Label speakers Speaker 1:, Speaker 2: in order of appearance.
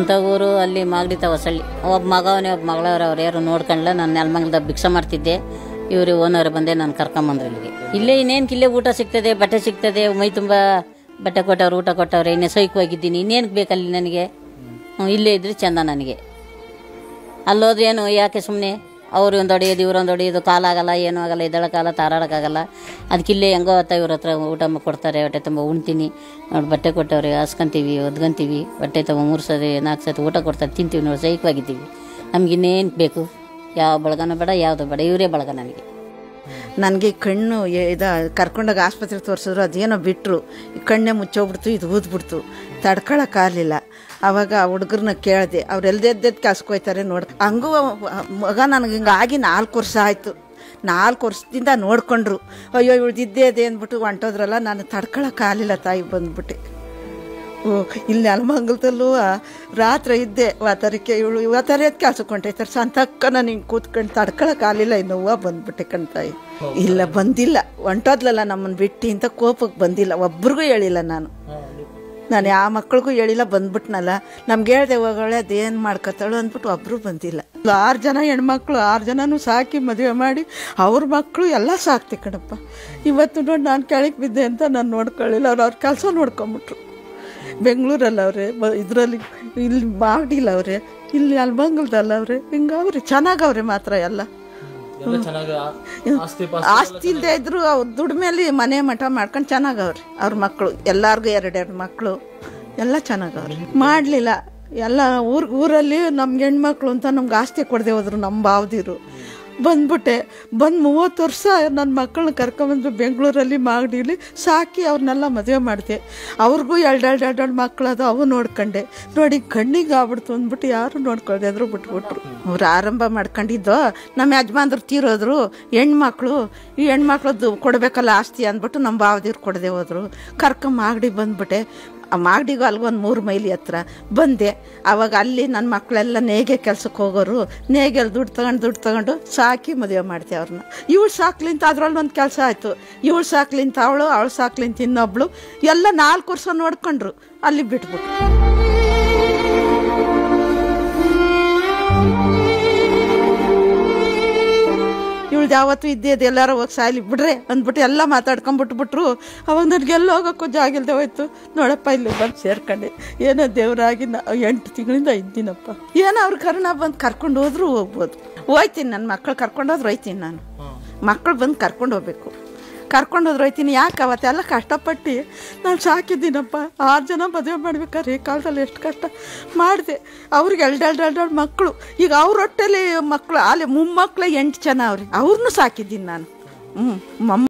Speaker 1: ಅಂತ ಊರು ಅಲ್ಲಿ ಮಾಗಡಿತ ಹೊಸಳ್ಳಿ. ಒಬ್ಬ ಮಗವನೇ ಒಬ್ಬ ಮಗಳವ್ರ, ಅವ್ರು ಯಾರು ನೋಡ್ಕೊಂಡ್ಲ. ನಾನು ನೆಲಮಂಗಲದ ಭಿಕ್ಷೆ ಮಾಡ್ತಿದ್ದೆ. ಇವರು ಓನರ್ ಬಂದೆ, ನಾನು ಕರ್ಕೊಂಬಂದ್ರೆ ಇಲ್ಲಿಗೆ. ಇಲ್ಲೇ ಇನ್ನೇನು ಇಲ್ಲೇ ಊಟ ಸಿಗ್ತದೆ, ಬಟ್ಟೆ ಸಿಗ್ತದೆ, ಮೈ ತುಂಬ ಬಟ್ಟೆ ಕೊಟ್ಟವ್ರು, ಊಟ ಕೊಟ್ಟವ್ರೆ, ಇನ್ನೇ ಸೈಕವಾಗಿದ್ದೀನಿ. ಇನ್ನೇನು ಬೇಕಲ್ಲಿ ನನಗೆ? ಇಲ್ಲೇ ಇದ್ರೆ ಚಂದ ನನಗೆ. ಅಲ್ಲೋದ್ರೇನು ಯಾಕೆ ಸುಮ್ಮನೆ ಅವ್ರು ಒಂದು ಹೊಡೆಯೋದು ಇವ್ರೊಂದು ಹೊಡೆಯೋದು ಕಾಲಾಗಲ್ಲ ಏನೂ ಆಗಲ್ಲ ಎದ್ದೇಳಕ್ಕಾಗಲ್ಲ ತಾರಾಡೋಕ್ಕಾಗಲ್ಲ. ಅದಕ್ಕೆ ಇಲ್ಲೇ ಹೆಂಗೋ ಅತ್ತ ಇವ್ರ ಹತ್ರ ಊಟ ಕೊಡ್ತಾರೆ ಹೊಟ್ಟೆ ತುಂಬ ಉಣ್ತೀನಿ. ನೋಡಿ ಬಟ್ಟೆ ಕೊಟ್ಟವ್ರೆ, ಹಾಸ್ಕೊಂತೀವಿ, ಒದ್ಕೊಂತೀವಿ, ಬಟ್ಟೆ ತುಂಬ ಮೂರು ಸರಿ ನಾಲ್ಕು ಸತಿ ಊಟ ಕೊಡ್ತಾರೆ, ತಿಂತೀವಿ ನೋಡಿ, ಸೈಕವಾಗಿದ್ದೀವಿ. ನಮ್ಗೆ ಇನ್ನೇನು ಬೇಕು? ಯಾವ ಬಳಗನೂ ಬೇಡ, ಯಾವುದು ಬೇಡ, ಇವರೇ ಬಳಗ ನನಗೆ
Speaker 2: ನನಗೆ ಕಣ್ಣು ಇದು ಕರ್ಕೊಂಡೋಗಿ ಆಸ್ಪತ್ರೆಗೆ ತೋರಿಸಿದ್ರು, ಅದೇನೋ ಬಿಟ್ಟರು ಕಣ್ಣೇ ಮುಚ್ಚೋಗ್ಬಿಡ್ತು, ಇದು ಊದ್ಬಿಡ್ತು. ತಡ್ಕೊಳಕ್ಕಾಗಲಿಲ್ಲ ಅವಾಗ ಹುಡುಗರನ್ನ ಕೇಳಿದೆ ಅವ್ರು ಎಲ್ದೆದ್ದೆದ್ದು ಕಾಸ್ಕೊಯ್ತಾರೆ ನೋಡಿ. ಹಂಗೂ ಮಗ ನನಗೆ ಆಗಿ ನಾಲ್ಕು ವರ್ಷ ಆಯಿತು. ನಾಲ್ಕು ವರ್ಷದಿಂದ ನೋಡ್ಕೊಂಡ್ರು. ಅಯ್ಯೋ ಇವಳ್ದಿದ್ದೇ ಅದೇ ಅಂದ್ಬಿಟ್ಟು ಹೊಂಟೋದ್ರಲ್ಲ ನಾನು ತಡ್ಕೊಳಕ್ಕಾಗಲಿಲ್ಲ ತಾಯಿ ಬಂದ್ಬಿಟ್ಟು. ಓ ಇಲ್ಲಿ ಅಲಮಂಗಲದಲ್ಲೂ ರಾತ್ರಿ ಇದ್ದೆ. ವಾತರಿಕೆ ಇವಳು ವಾತರಿಯದ್ ಕೆಲ್ಸಕ್ಕೆ ಹೊಂಟೈತಾರೆ ಸಂತಕ್ಕ ನಾನು ಹಿಂಗೆ ಕೂತ್ಕೊಂಡು ತಡ್ಕೊಳಕ್ಕಾಗಲಿಲ್ಲ ಇನ್ನು ಹೂವು ಬಂದ್ಬಿಟ್ಟೆ ಕಣ್ತಾಯಿ ಇಲ್ಲ ಬಂದಿಲ್ಲ. ಹೊಂಟೋದ್ಲಲ್ಲ ನಮ್ಮನ್ನು ಬಿಟ್ಟು ಇಂಥ ಕೋಪಕ್ಕೆ ಬಂದಿಲ್ಲ. ಒಬ್ರಿಗೂ ಹೇಳಿಲ್ಲ ನಾನು. ನಾನು ಯಾವ ಮಕ್ಳಿಗೂ ಹೇಳಿಲ್ಲ, ಬಂದ್ಬಿಟ್ನಲ್ಲ. ನಮ್ಗೆ ಹೇಳ್ದೆ ಹೋಗಳೆ ಅದೇನು ಮಾಡ್ಕೊತಾಳು ಅಂದ್ಬಿಟ್ಟು ಒಬ್ಬರು ಬಂದಿಲ್ಲ. ಆರು ಜನ ಹೆಣ್ಮಕ್ಳು, ಆರು ಜನನೂ ಸಾಕಿ ಮದುವೆ ಮಾಡಿ, ಅವ್ರ ಮಕ್ಕಳು ಎಲ್ಲ ಸಾಕ್ತಿ ಕಣಪ್ಪ. ಇವತ್ತು ನೋಡಿ ನಾನು ಕೆಳಗೆ ಬಿದ್ದೆ ಅಂತ ನಾನು ನೋಡ್ಕೊಳ್ಳಿಲ್ಲ. ಅವ್ರು ಅವ್ರ ಕೆಲಸ ನೋಡ್ಕೊಂಬಿಟ್ರು. ಬೆಂಗಳೂರಲ್ಲಿ ಅವ್ರೆ ಇದರಲ್ಲಿ ಇಲ್ಲಿ ಮಾಡಿಲ್ಲ ಅವ್ರೆ, ಇಲ್ಲಿ ಅಲ್ಬಂಗಲ್ದಲ್ಲ ಅವ್ರೆ ಹಿಂಗವ್ರೆ ಚೆನ್ನಾಗವ್ರೆ ಮಾತ್ರ ಎಲ್ಲ.
Speaker 3: ಆಸ್ತಿ
Speaker 2: ಇಲ್ಲದೆ ಇದ್ರು ಅವ್ರ ದುಡ್ಮೇಲೆ ಮನೆ ಮಠ ಮಾಡ್ಕೊಂಡು ಚೆನ್ನಾಗವ್ರಿ. ಅವ್ರ ಮಕ್ಕಳು ಎಲ್ಲಾರ್ಗು ಎರಡೆರಡು ಮಕ್ಕಳು ಎಲ್ಲ ಚೆನ್ನಾಗವ್ರಿ. ಮಾಡಲಿಲ್ಲ. ಎಲ್ಲ ಊರ್ ಊರಲ್ಲಿ ನಮ್ಗೆ ಹೆಣ್ಮಕ್ಳು ಅಂತ ನಮ್ಗೆ ಆಸ್ತಿ ಕೊಡದೆ ಹೋದ್ರು ನಮ್ಮ ಬಾವ್ದಿರು ಬಂದ್ಬಿಟ್ಟೆ. ಬಂದು ಮೂವತ್ತು ವರ್ಷ ನನ್ನ ಮಕ್ಕಳನ್ನ ಕರ್ಕೊಂಬಂದು ಬೆಂಗಳೂರಲ್ಲಿ ಮಾಗಡಿಲಿ, ಸಾಕಿ ಅವ್ರನ್ನೆಲ್ಲ ಮದುವೆ ಮಾಡಿದೆ. ಅವ್ರಿಗೂ ಎರಡು ಎರಡು ಎರಡು ಎರಡು ಮಕ್ಕಳದು ಅವು ನೋಡ್ಕೊಂಡೆ. ನೋಡಿ, ಕಣ್ಣಿಗೆ ಆಗ್ಬಿಡ್ತು ಅಂದ್ಬಿಟ್ಟು ಯಾರು ನೋಡ್ಕೊಳ್ದೆ ಅಂದ್ರು ಬಿಟ್ಬಿಟ್ರು. ಅವ್ರು ಆರಂಭ ಮಾಡ್ಕೊಂಡಿದ್ದು, ನಮ್ಮ ಯಜಮಾನ್ರು ತೀರೋದ್ರು, ಹೆಣ್ಮಕ್ಳು, ಈ ಹೆಣ್ಮಕ್ಳದ್ದು ಕೊಡಬೇಕಲ್ಲ ಆಸ್ತಿ ಅಂದ್ಬಿಟ್ಟು ನಮ್ಮ ಬಾವದಿರು ಕೊಡದೆ ಹೋದ್ರು. ಕರ್ಕೊಂಬ ಮಾಗಡಿ ಬಂದ್ಬಿಟ್ಟೆ. ಮಾಗಡಿಗೂ ಅಲ್ಗೊಂದು ಮೂರು ಮೈಲಿ ಹತ್ರ ಬಂದೆ. ಆವಾಗ ಅಲ್ಲಿ ನನ್ನ ಮಕ್ಕಳೆಲ್ಲ ನೇಗೆ ಕೆಲ್ಸಕ್ಕೆ ಹೋಗೋರು ನೇಗೆಲ್ಲಿ ದುಡ್ಡು ತಗೊಂಡು ದುಡ್ಡು ತಗೊಂಡು ಸಾಕಿ ಮದುವೆ ಮಾಡ್ತೀವಿ ಅವ್ರನ್ನ ಇವಳು ಸಾಕ್ಲಿಂತ ಅದ್ರಲ್ಲಿ ಒಂದು ಕೆಲಸ ಆಯಿತು. ಇವಳು ಸಾಕ್ಲಿಂತ ಅವಳು ಅವಳು ಸಾಕ್ಲಿಂತ ಇನ್ನೊಬ್ಳು, ಎಲ್ಲ ನಾಲ್ಕು ವರ್ಷ ನೋಡ್ಕೊಂಡ್ರು. ಅಲ್ಲಿ ಬಿಟ್ಬಿಟ್ರು. ಇವಳ್ದು ಯಾವತ್ತೂ ಇದ್ದೇ ಇದೆ ಎಲ್ಲಾರು ಹೋಗಿ ಸಾಯ್ಲಿ ಬಿಡ್ರೆ ಅಂದ್ಬಿಟ್ಟು ಎಲ್ಲ ಮಾತಾಡ್ಕೊಂಬಿಟ್ಬಿಟ್ರು ಅವಾಗ ನನಗೆ ಎಲ್ಲ ಹೋಗೋಕ್ಕೂ ಜಾಗ ಇಲ್ದೆ ಹೋಯ್ತು. ನೋಡಪ್ಪ ಇಲ್ಲಿ ಬಂದು ಸೇರ್ಕೊಂಡೆ. ಏನೋ ದೇವರಾಗಿ ಎಂಟು ತಿಂಗಳಿಂದ ಇದ್ದೀನಪ್ಪ. ಏನೋ ಅವ್ರ ಕರುಣ ಬಂದು ಕರ್ಕೊಂಡು ಹೋದ್ರು ಹೋಗ್ಬೋದು. ಹೋಯ್ತೀನಿ ನನ್ನ ಮಕ್ಕಳು ಕರ್ಕೊಂಡು ಹೋದ್ರೆ ಹೋಯ್ತೀನಿ ನಾನು. ಮಕ್ಕಳು ಬಂದು ಕರ್ಕೊಂಡು ಹೋಗ್ಬೇಕು. ಕರ್ಕೊಂಡು ಹೋದ್ರೆ, ಹೋಯ್ತೀನಿ, ಯಾಕೆ ಅವತ್ತೆಲ್ಲ ಕಷ್ಟಪಟ್ಟು ನಾನು ಸಾಕಿದ್ದೀನಪ್ಪ. ಆರು ಜನ ಮದುವೆ ಮಾಡ್ಬೇಕಾದ್ರೆ ಈ ಕಾಲದಲ್ಲಿ ಎಷ್ಟು ಕಷ್ಟ. ಮಾಡಿದೆ. ಅವ್ರಿಗೆ ಎರಡು ಎರಡು ಮಕ್ಕಳು ಈಗ ಅವ್ರ ಮಕ್ಕಳು ಅಲ್ಲಿ ಮೊಮ್ಮಕ್ಕಳು ಎಂಟು ಜನ ಅವ್ರಿಗೆ. ಅವ್ರನ್ನೂ ಸಾಕಿದ್ದೀನಿ ನಾನು. ಹ್ಞೂ ಮೊಮ್ಮ